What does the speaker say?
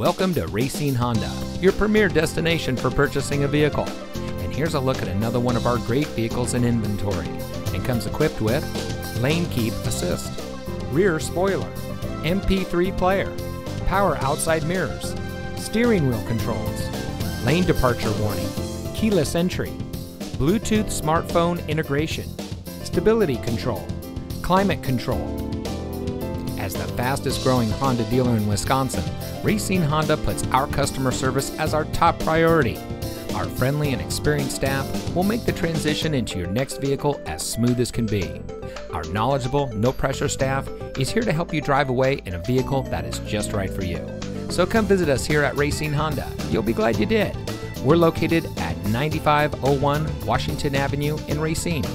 Welcome to Racine Honda, your premier destination for purchasing a vehicle. And here's a look at another one of our great vehicles in inventory and comes equipped with lane keep assist, rear spoiler, MP3 player, power outside mirrors, steering wheel controls, lane departure warning, keyless entry, Bluetooth smartphone integration, stability control, climate control. As the fastest growing Honda dealer in Wisconsin, Racine Honda puts our customer service as our top priority. Our friendly and experienced staff will make the transition into your next vehicle as smooth as can be. Our knowledgeable, no pressure staff is here to help you drive away in a vehicle that is just right for you. So come visit us here at Racine Honda. You'll be glad you did. We're located at 9501 Washington Avenue in Racine.